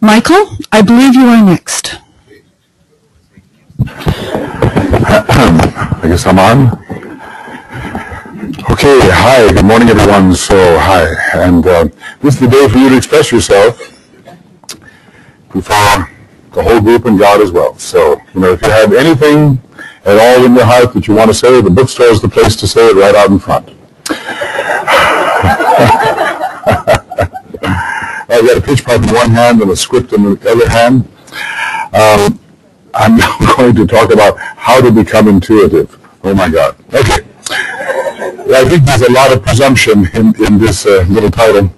Michael, I believe you are next. I guess I'm on. Okay, hi, good morning everyone. So, hi, and uh, this is the day for you to express yourself before the whole group and God as well. So, you know, if you have anything at all in your heart that you want to say, the bookstore is the place to say it right out in front. I've got a pitch pipe in one hand and a script in the other hand. Um, I'm now going to talk about how to become intuitive. Oh my God. Okay. I think there's a lot of presumption in, in this uh, little title.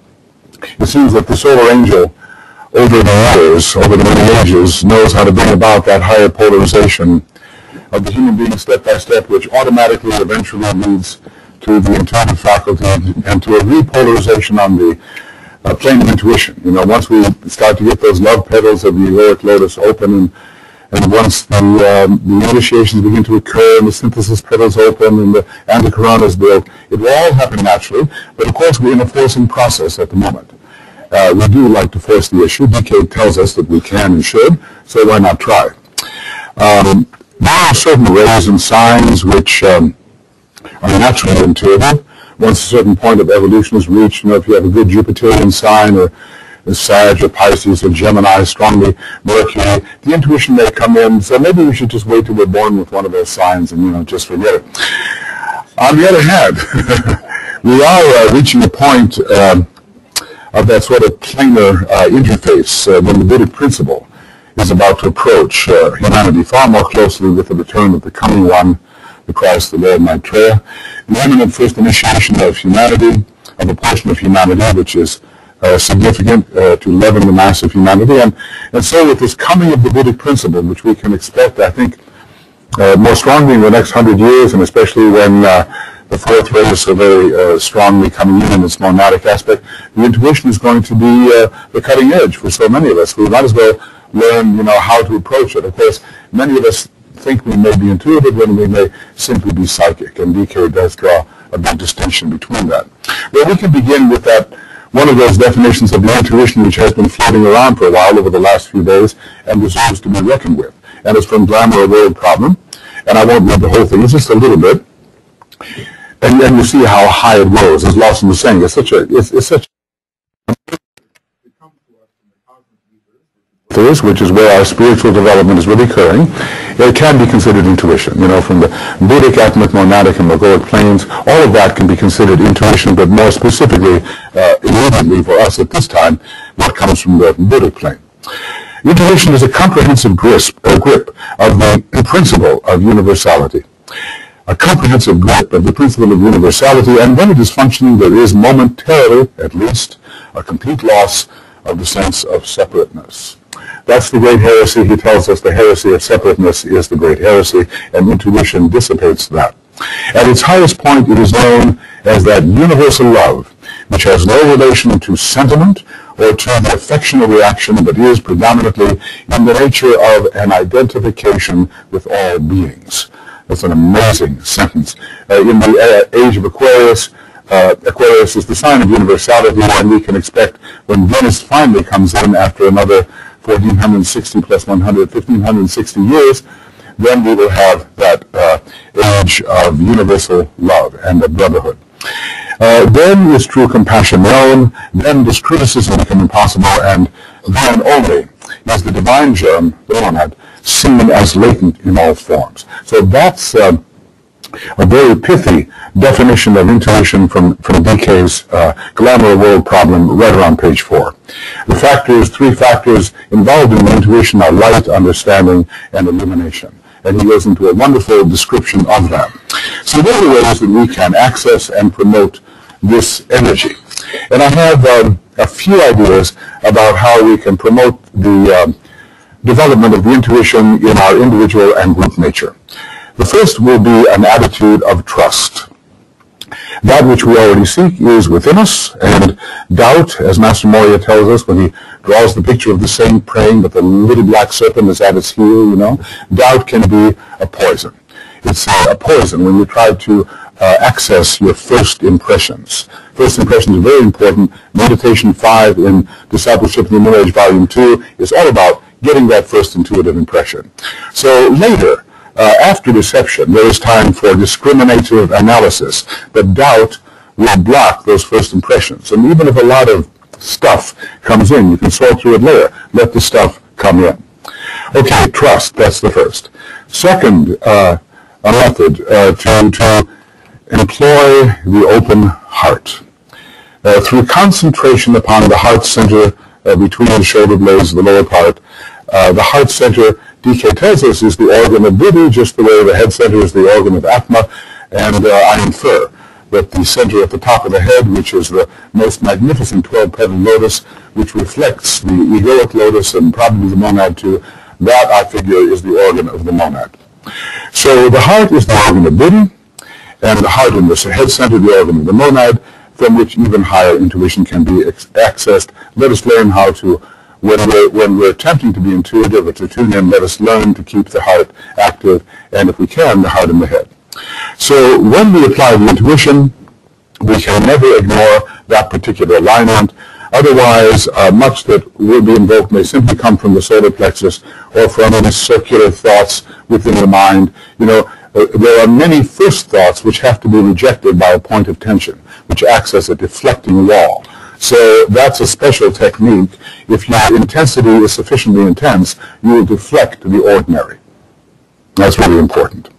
It seems that the solar angel over the years, over the many ages, knows how to bring about that higher polarization of the human being step by step, which automatically eventually leads to the intuitive faculty and to a repolarization on the uh, plane of intuition. You know, once we start to get those love petals of the egoic lotus open and and once the, um, the initiations begin to occur and the synthesis petals open and the antahkarana is built, it will all happen naturally. But of course, we're in a forcing process at the moment. Uh, we do like to force the issue. DK tells us that we can and should, so why not try? Um, there are certain rays and signs which um, are naturally intuitive. Once a certain point of evolution is reached, you know, if you have a good Jupiterian sign or Sag or Pisces or Gemini, strongly Mercury, the intuition may come in. So maybe we should just wait till we're born with one of those signs and, you know, just forget it. On the other hand, we are uh, reaching a point um, of that sort of planar uh, interface uh, when the Buddhic principle is about to approach uh, humanity far more closely with the return of the coming one, the Christ, the Lord Maitreya, imminent first initiation of humanity, of a portion of humanity which is uh, significant uh, to leaven the mass of humanity. And, and so with this coming of the Buddhic principle, which we can expect, I think, uh, more strongly in the next hundred years, and especially when uh, the fourth ray is so very uh, strongly coming in in its monadic aspect, the intuition is going to be uh, the cutting edge for so many of us. We might as well learn, you know, how to approach it. Of course, many of us think we may be intuitive when we may simply be psychic, and DK does draw a big distinction between that. Well, we can begin with that one of those definitions of the intuition which has been floating around for a while over the last few days and deserves to be reckoned with. And it's from Glamour World Problem. And I won't read the whole thing, it's just a little bit. And, then you see how high it goes, as Lawson was saying. It's such a, it's, it's such is, which is where our spiritual development is really occurring, it can be considered intuition. You know, from the Buddhic, Atmic, Monadic, and Egoic planes, all of that can be considered intuition, but more specifically, uh, immediately for us at this time, what comes from the Buddhic plane. Intuition is a comprehensive grip, uh, grip of the principle of universality. A comprehensive grip of the principle of universality, and when it is functioning, there is momentarily, at least, a complete loss of the sense of separateness. That's the great heresy. He tells us the heresy of separateness is the great heresy, and intuition dissipates that. At its highest point, it is known as that universal love, which has no relation to sentiment or to the affectional reaction, but is predominantly in the nature of an identification with all beings. That's an amazing sentence. Uh, in the uh, age of Aquarius, uh, Aquarius is the sign of universality, and we can expect when Venus finally comes in after another 1460 plus 100, 1560 years, then we will have that uh, age of universal love and of brotherhood. Uh, then is true compassion known, then does criticism become impossible, and then only is the divine germ, monad, seen as latent in all forms. So that's uh, a very pithy definition of intuition from, from DK's uh, Glamour World Problem right around page four. The factors, three factors involved in intuition are light, understanding, and illumination. And he goes into a wonderful description of that. So there are ways that we can access and promote this energy. And I have um, a few ideas about how we can promote the um, development of the intuition in our individual and group nature. The first will be an attitude of trust. That which we already seek is within us, and doubt, as Master Morya tells us when he draws the picture of the saint praying, but the little black serpent is at its heel, you know, doubt can be a poison. It's a poison when you try to uh, access your first impressions. First impressions are very important. Meditation 5 in Discipleship in the New Age Volume 2 is all about getting that first intuitive impression. So later, uh, after deception, there is time for discriminative analysis. But doubt will block those first impressions. And even if a lot of stuff comes in, you can sort through it later. Let the stuff come in. Okay, trust, that's the first. Second uh, a method uh, to, to employ the open heart. Uh, through concentration upon the heart center uh, between the shoulder blades of the lower part, uh, the heart center, DK tells us, is the organ of Buddhi, just the way the head center is the organ of Atma, and uh, I infer that the center at the top of the head, which is the most magnificent 12-petaled lotus, which reflects the egoic lotus and probably the monad too, that, I figure, is the organ of the monad. So the heart is the organ of Buddhi, and the heart and the head center, the organ of the monad, from which even higher intuition can be accessed. Let us learn how to, when we're, when we're attempting to be intuitive or to tune in, let us learn to keep the heart active, and if we can, the heart and the head. So when we apply the intuition, we can never ignore that particular alignment. Otherwise, uh, much that will be invoked may simply come from the solar plexus or from any circular thoughts within the mind. You know, uh, there are many first thoughts which have to be rejected by a point of tension, which acts as a deflecting wall. So that's a special technique. If your intensity is sufficiently intense, you will deflect the ordinary. That's really important.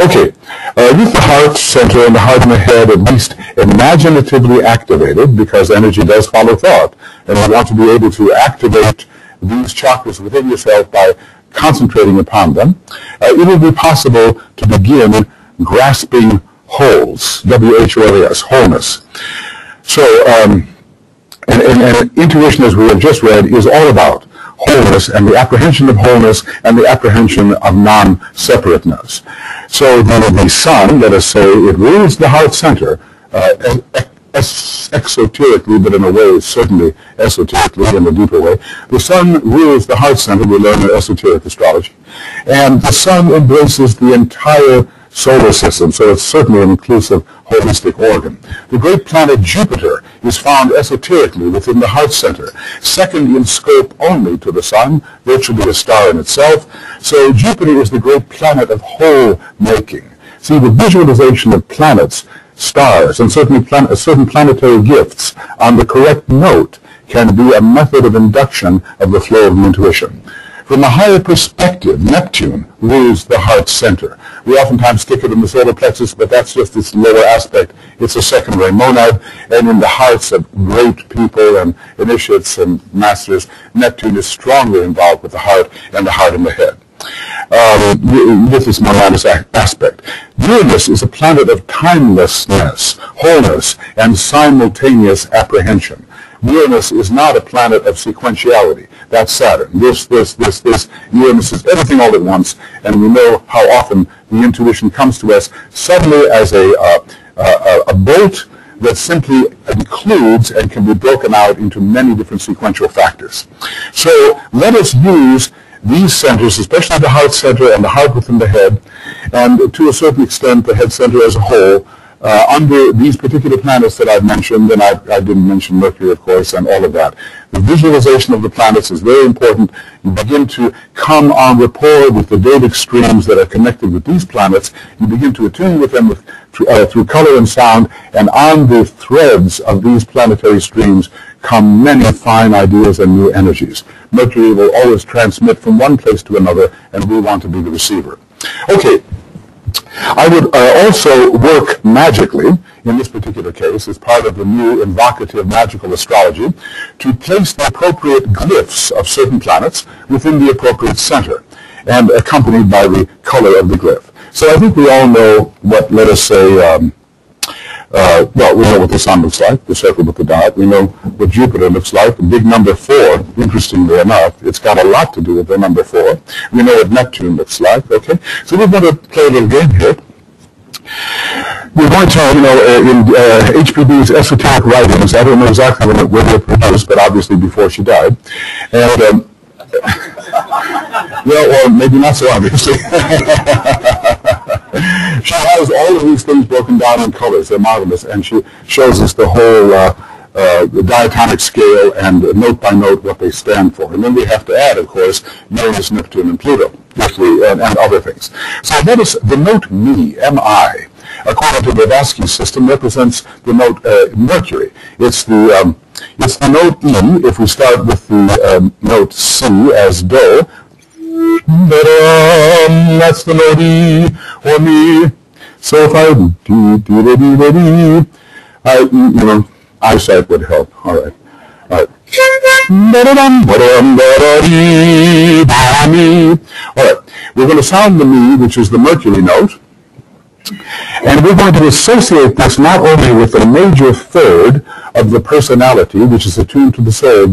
Okay, uh, with the heart center and the heart and the head at least imaginatively activated, because energy does follow thought, and you want to be able to activate these chakras within yourself by concentrating upon them, uh, it will be possible to begin grasping wholes, W-H-O-L-E-S, wholeness. So, um, and, and, and intuition, as we have just read, is all about wholeness and the apprehension of wholeness and the apprehension of non-separateness. So the, the sun, let us say, it rules the heart center uh, exoterically, but in a way certainly esoterically in a deeper way. The sun rules the heart center, we learn in esoteric astrology. And the sun embraces the entire solar system, so it's certainly an inclusive holistic organ. The great planet Jupiter is found esoterically within the heart center, second in scope only to the sun, virtually a star in itself. So Jupiter is the great planet of whole making. See, the visualization of planets, stars, and certainly plan- uh, certain planetary gifts on the correct note can be a method of induction of the flow of intuition. From a higher perspective, Neptune rules the heart center. We oftentimes stick it in the solar plexus, but that's just its lower aspect. It's a secondary monad, and in the hearts of great people and initiates and masters, Neptune is strongly involved with the heart and the heart and the head. Um, with this monadist aspect. Uranus is a planet of timelessness, wholeness, and simultaneous apprehension. Uranus is not a planet of sequentiality. That's Saturn. This, this, this, this. Uranus is everything all at once, and we know how often the intuition comes to us suddenly as a, uh, uh, a bolt that simply includes and can be broken out into many different sequential factors. So let us use these centers, especially the heart center and the heart within the head, and to a certain extent the head center as a whole, uh, under these particular planets that I've mentioned, and I, I, didn't mention Mercury, of course, and all of that. The visualization of the planets is very important. You begin to come on rapport with the Vedic streams that are connected with these planets. You begin to attune with them with, uh, through color and sound, and on the threads of these planetary streams come many fine ideas and new energies. Mercury will always transmit from one place to another, and we want to be the receiver. Okay, I would uh, also work magically, in this particular case, as part of the new invocative magical astrology, to place the appropriate glyphs of certain planets within the appropriate center, and accompanied by the color of the glyph. So I think we all know what, let us say, um, uh, well, we know what the sun looks like, the circle with the dot. We know what Jupiter looks like. The big number four, interestingly enough, it's got a lot to do with the number four. We know what Neptune looks like, okay? So we're going to play a little game here. We're going to, you know, uh, in uh, HPB's esoteric writings, I don't know exactly when, they were produced, but obviously before she died. And, um, well, or maybe not so obviously. she has all of these things broken down in colors. They're marvelous. And she shows us the whole uh, uh, the diatonic scale and note by note what they stand for. And then we have to add, of course, Uranus, Neptune, and Pluto, if we, and, and other things. So notice the note Mi, M-I, according to the Blavatsky system, represents the note uh, Mercury. It's the um, it's the note E. If we start with the um, note C as Do, that's the E or Mi. So if I do do do do do, I you know eyesight would help. All right. All right. All right. We're going to sound the Mi, which is the Mercury note. And we're going to associate this not only with the major third of the personality, which is attuned to the soul,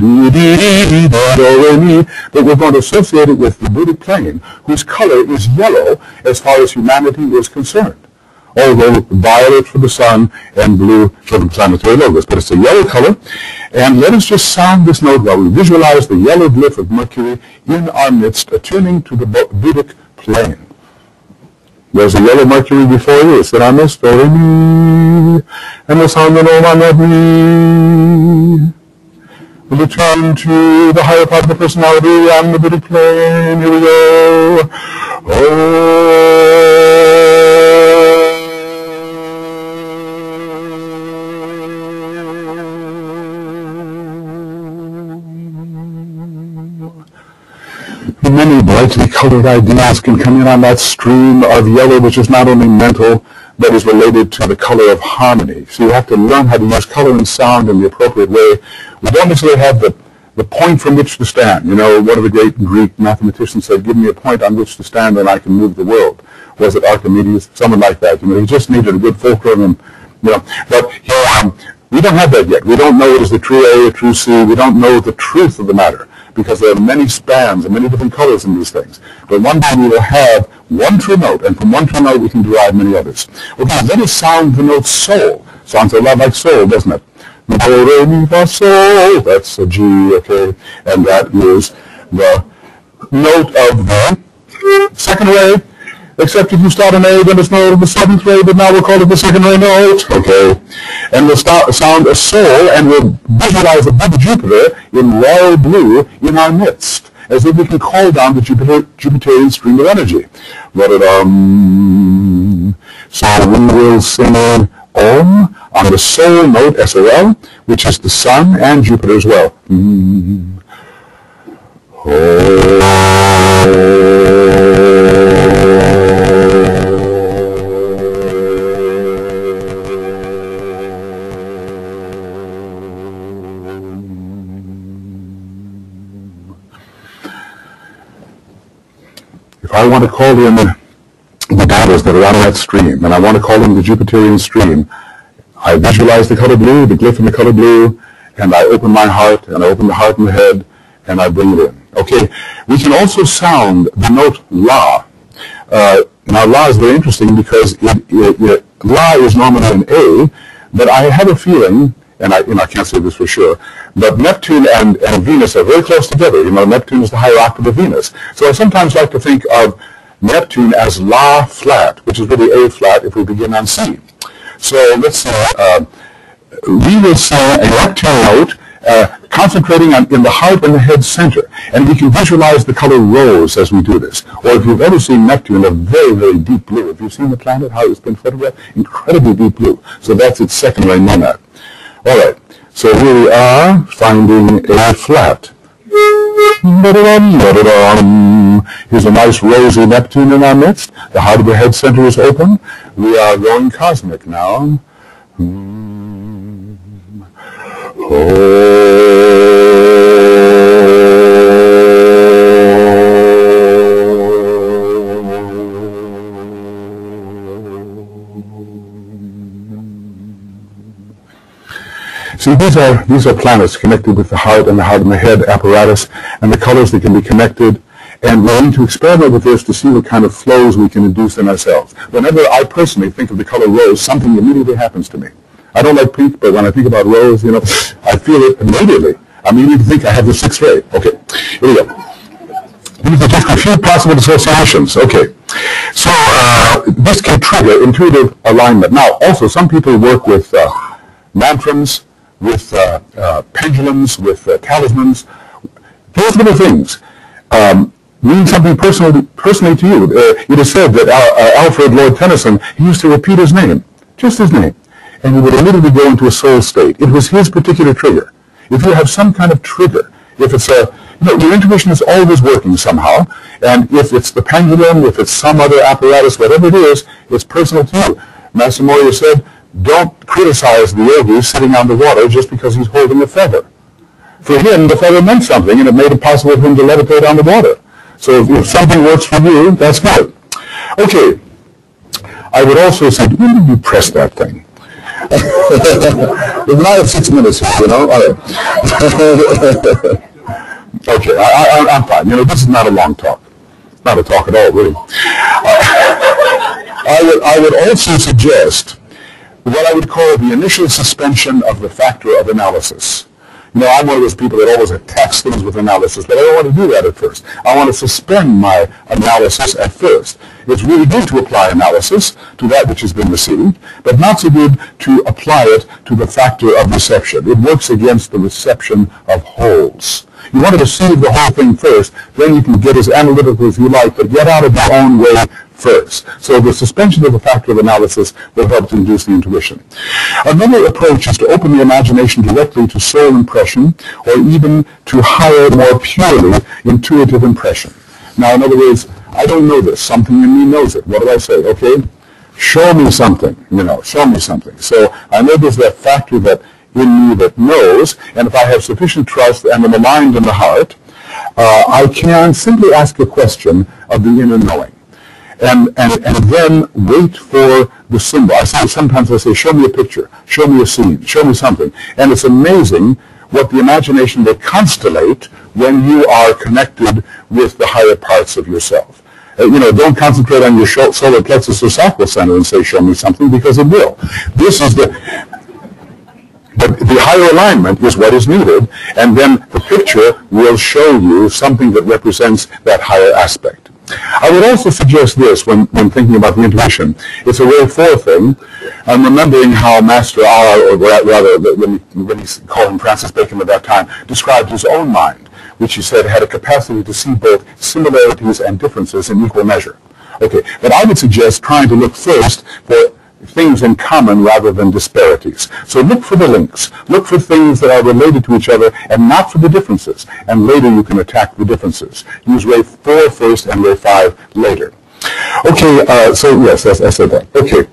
but we're going to associate it with the Buddhic plane, whose color is yellow as far as humanity is concerned although violet for the sun and blue for the planetary logos. But it's a yellow color. And let us just sound this note while we visualize the yellow glyph of Mercury in our midst, attuning to the Buddhic plane. There's a yellow Mercury before you. It's our midst. Do. And the sound of no, mi. We'll return to the higher part of the personality and the Buddhic plane. Here we go. Colored ideas can come in on that stream of yellow, which is not only mental, but is related to the color of harmony. So you have to learn how to use color and sound in the appropriate way. We don't necessarily have the, the point from which to stand. You know, one of the great Greek mathematicians said, give me a point on which to stand and I can move the world. Was it Archimedes? Someone like that. You know, he just needed a good fulcrum and, you know, but um, we don't have that yet. We don't know it is the true A, a true C. We don't know the truth of the matter because there are many spans and many different colors in these things. But one day we will have one true note, and from one true note we can derive many others. Okay, let us sound the note sol. Sounds a lot like soul, doesn't it? Re, mi, fa, sol. That's a G, okay? And that is the note of the second ray except if you start an A, then it's not the seventh ray, but now we'll call it the second ray note. Okay. And we'll start sound a soul, and we'll visualize a big Jupiter in royal blue in our midst, as if we can call down the Jupiter, Jupiterian stream of energy. Um, so we will sing Om on the soul note, S-O-L, which is the sun and Jupiter as well. Mm. If I want to call in the, daughters that are out of that stream, and I want to call in the Jupiterian stream, I visualize the color blue, the glyph in the color blue, and I open my heart, and I open the heart and the head, and I bring it in. Okay, we can also sound the note La. Uh, now La is very interesting because it, it, it, La is normally an A, but I have a feeling, and I, you know, I can't say this for sure, but Neptune and, and Venus are very close together. You know, Neptune is the higher octave of Venus. So I sometimes like to think of Neptune as La flat, which is really A flat if we begin on C. So let's say uh, we will say a Neptune note uh, concentrating on in the heart and the head center. And we can visualize the color rose as we do this. Or if you've ever seen Neptune, a very, very deep blue. If you've seen the planet, how it's been photographed, incredibly deep blue. So that's its second ray monad. All right. So here we are finding a flat. Here's a nice rosy Neptune in our midst. The heart of the head center is open. We are going cosmic now. Hmm. Oh. See, these are, these are planets connected with the heart and the heart and the head apparatus and the colors that can be connected. And we're going to experiment with this to see what kind of flows we can induce in ourselves. Whenever I personally think of the color rose, something immediately happens to me. I don't like pink, but when I think about rose, you know, I feel it immediately. I mean, immediately think I have the sixth ray. Okay, here we go. These are just a few possible associations. Okay. So uh, this can trigger intuitive alignment. Now, also, some people work with uh, with uh, uh pendulums, with uh, talismans. Those little things um, mean something personally, personally to you. Uh, it is said that Alfred Lord Tennyson used to repeat his name, just his name, and he would immediately go into a soul state. It was his particular trigger. If you have some kind of trigger, if it's a you know, your intuition is always working somehow. And if it's the pendulum, if it's some other apparatus, whatever it is, it's personal to you. Master said, don't criticize the yogi sitting on the water just because he's holding a feather. For him, the feather meant something, and it made it possible for him to levitate on the water. So if, if something works for you, that's good. Okay. I would also say, when did you press that thing? We've now have six minutes, you know. All right. Okay, I, I, am fine. You know, this is not a long talk. Not a talk at all, really. Uh, I, would, I would also suggest what I would call the initial suspension of the factor of analysis. You know, I'm one of those people that always attacks things with analysis, but I don't want to do that at first. I want to suspend my analysis at first. It's really good to apply analysis to that which has been received, but not so good to apply it to the factor of reception. It works against the reception of wholes. You want to receive the whole thing first, then you can get as analytical as you like, but get out of your own way first. So the suspension of the factor of analysis will help to induce the intuition. Another approach is to open the imagination directly to soul impression or even to higher, more purely intuitive impression. Now, in other words, I don't know this. Something in me knows it. What do I say? Okay, show me something. You know, show me something. So I know there's that factor that in me that knows, and if I have sufficient trust and am aligned in the heart, uh, I can simply ask a question of the inner knowing. And, and, and then wait for the symbol. I say, sometimes I say, show me a picture, show me a scene, show me something. And it's amazing what the imagination will constellate when you are connected with the higher parts of yourself. Uh, you know, don't concentrate on your solar plexus or sacral center and say, show me something, because it will. This is the, but the higher alignment is what is needed, and then the picture will show you something that represents that higher aspect. I would also suggest this when, when thinking about the intuition. It's a way four thing. I'm remembering how Master R, or rather, when, when he called him Francis Bacon at that time, described his own mind, which he said had a capacity to see both similarities and differences in equal measure. Okay, but I would suggest trying to look first for things in common rather than disparities. So look for the links. Look for things that are related to each other and not for the differences. And later you can attack the differences. Use Ray 4 first and Ray 5 later. Okay, uh, so yes, I, I said that. Okay.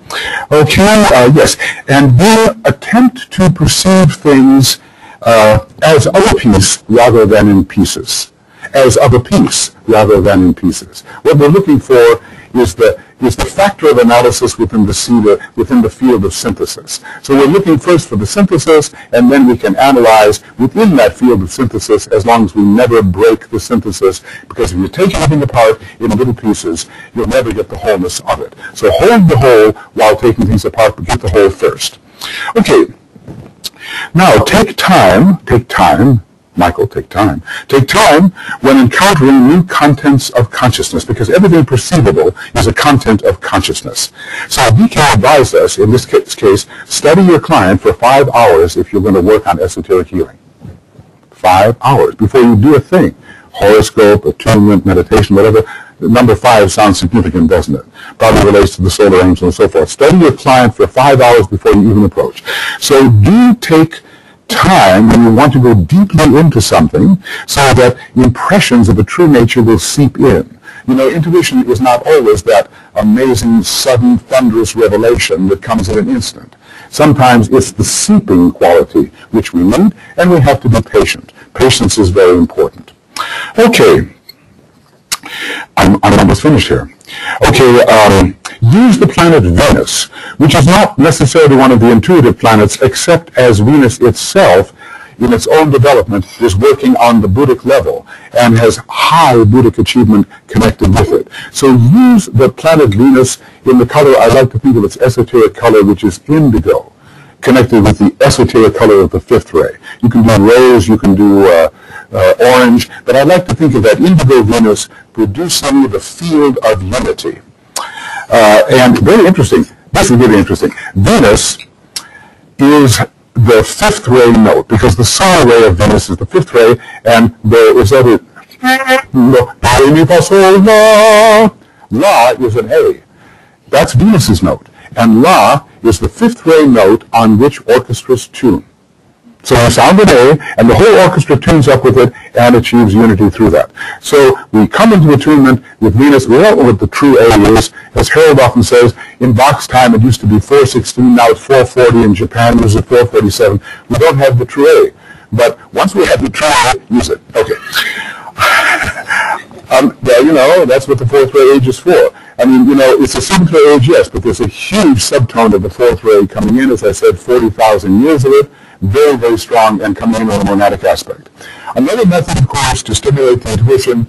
Okay, uh, yes. And then attempt to perceive things uh, as a piece rather than in pieces. As of a piece rather than in pieces. What we're looking for is the is the factor of analysis within the cedar, within the field of synthesis. So we're looking first for the synthesis, and then we can analyze within that field of synthesis as long as we never break the synthesis, because if you take everything apart in little pieces, you'll never get the wholeness of it. So hold the whole while taking things apart, but get the whole first. Okay. Now, take time, take time Michael, take time. Take time when encountering new contents of consciousness, because everything perceivable is a content of consciousness. So DK advised us, in this case, study your client for five hours if you're going to work on esoteric healing. Five hours before you do a thing. Horoscope, attunement, meditation, whatever. Number five sounds significant, doesn't it? Probably relates to the solar angels and so forth. Study your client for five hours before you even approach. So do take time when you want to go deeply into something so that impressions of the true nature will seep in. You know, intuition is not always that amazing, sudden, thunderous revelation that comes in an instant. Sometimes it's the seeping quality which we need, and we have to be patient. Patience is very important. Okay. I'm, I'm almost finished here. Okay, um, use the planet Venus, which is not necessarily one of the intuitive planets, except as Venus itself, in its own development, is working on the Buddhic level and has high Buddhic achievement connected with it. So use the planet Venus in the color, I like to think of its esoteric color, which is indigo, connected with the esoteric color of the fifth ray. You can do rose, you can do uh, uh, orange, but I like to think of that indigo Venus producing the field of unity. Uh, and very interesting. This is really interesting. Venus is the fifth ray note because the solar ray of Venus is the fifth ray, and there is sol, la. La is an A. That's Venus's note. And La is the fifth ray note on which orchestras tune. So you sound an A, and the whole orchestra tunes up with it and achieves unity through that. So we come into attunement with Venus. We don't know what the true A is. As Harold often says, in Bach's time it used to be 416, now it's 440. In Japan it was 447. We don't have the true A. But once we have the true A, use it. Okay. um, well, you know, that's what the fourth ray age is for. I mean, you know, it's a seventh ray age, yes, but there's a huge subtone of the fourth ray coming in. As I said, 40,000 years of it very, very strong and coming in with a monadic aspect. Another method, of course, to stimulate the intuition,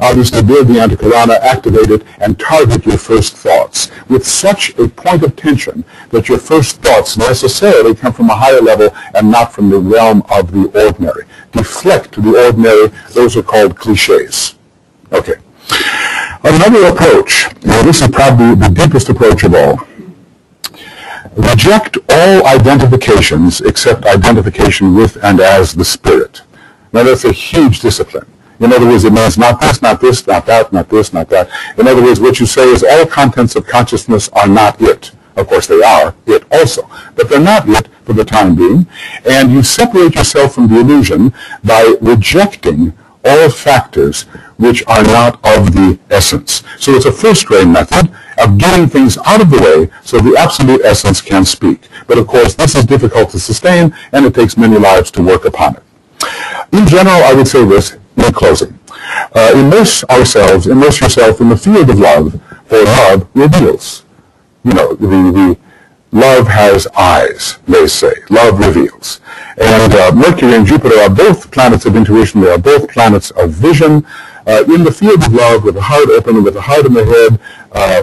uh, obviously build the antahkarana, activate it, and target your first thoughts with such a point of tension that your first thoughts necessarily come from a higher level and not from the realm of the ordinary. Deflect to the ordinary, those are called cliches. Okay. Another approach, now this is probably the deepest approach of all, reject all identifications except identification with and as the Spirit. Now that's a huge discipline. In other words, it means not this, not this, not that, not this, not that. In other words, what you say is all contents of consciousness are not it. Of course, they are it also, but they're not it for the time being. And you separate yourself from the illusion by rejecting all factors which are not of the essence. So it's a first-grade method of getting things out of the way so the absolute essence can speak. But of course, this is difficult to sustain, and it takes many lives to work upon it. In general, I would say this in closing. Uh, immerse ourselves, immerse yourself in the field of love, for love reveals. You know, the, the love has eyes, they say. Love reveals. And uh, Mercury and Jupiter are both planets of intuition. They are both planets of vision. Uh, in the field of love, with the heart open, and with the heart in the head, uh,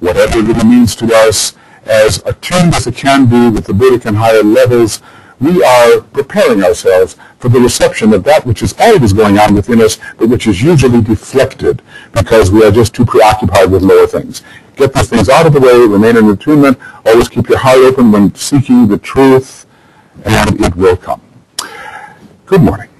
whatever it means to us, as attuned as it can be with the Buddhic and higher levels, we are preparing ourselves for the reception of that which is always going on within us, but which is usually deflected because we are just too preoccupied with lower things. Get these things out of the way, remain in attunement, always keep your heart open when seeking the truth, and it will come. Good morning.